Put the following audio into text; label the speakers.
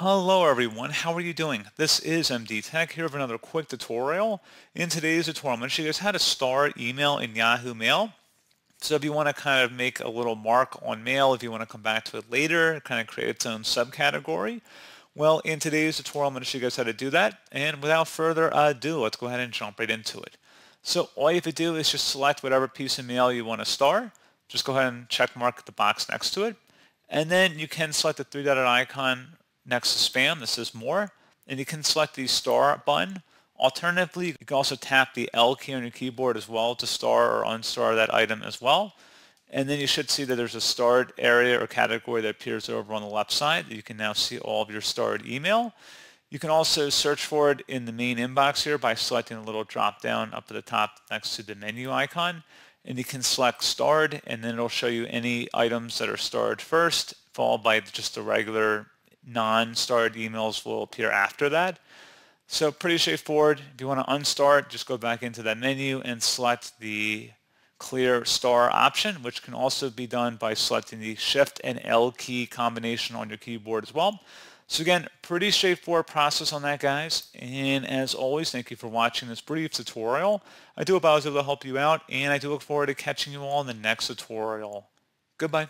Speaker 1: Hello everyone, how are you doing? This is MD Tech here with another quick tutorial. In today's tutorial, I'm going to show you guys how to start email in Yahoo Mail. So if you want to kind of make a little mark on mail, if you want to come back to it later, kind of create its own subcategory, well, in today's tutorial, I'm going to show you guys how to do that. And without further ado, let's go ahead and jump right into it. So all you have to do is just select whatever piece of mail you want to start. Just go ahead and check mark the box next to it. And then you can select the three-dotted icon next to spam. This is more. And you can select the star button. Alternatively, you can also tap the L key on your keyboard as well to star or unstar that item as well. And then you should see that there's a starred area or category that appears over on the left side. You can now see all of your starred email. You can also search for it in the main inbox here by selecting a little drop down up at the top next to the menu icon. And you can select starred and then it'll show you any items that are starred first, followed by just the regular non-starred emails will appear after that. So pretty straightforward. If you want to unstart, just go back into that menu and select the clear star option, which can also be done by selecting the Shift and L key combination on your keyboard as well. So again, pretty straightforward process on that, guys. And as always, thank you for watching this brief tutorial. I do hope I was able to help you out, and I do look forward to catching you all in the next tutorial. Goodbye.